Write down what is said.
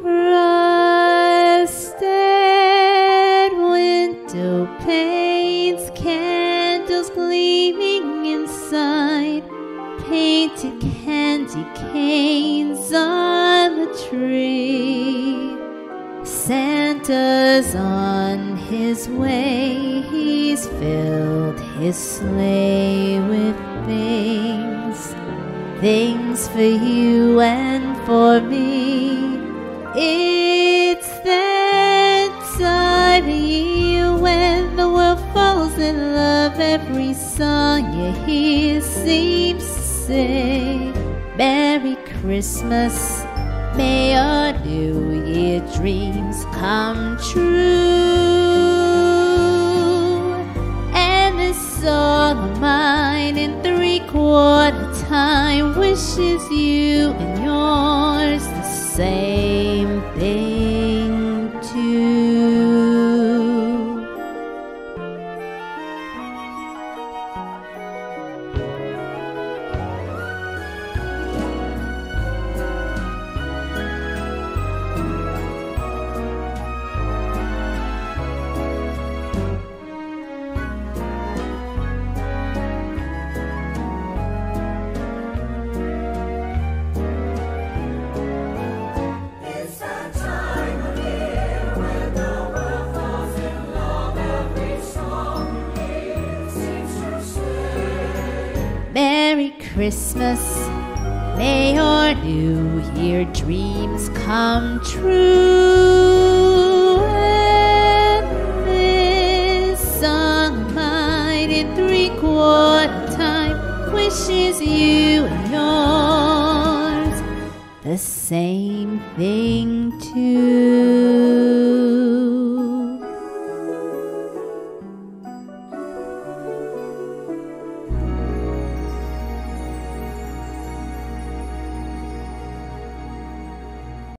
Frosted window panes, candles gleaming inside, painted candy canes on the tree. Santa's on his way, he's filled his sleigh with things, things for you and for me. It's that time of year when the world falls in love. Every song you hear seems to say, Merry Christmas. May our New Year dreams come true. And this song of mine in three quarter time wishes you Christmas. May your New Year dreams come true. And this song of mine in three quarter time wishes you and yours the same thing too.